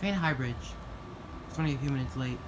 Train Highbridge. It's only a few minutes late.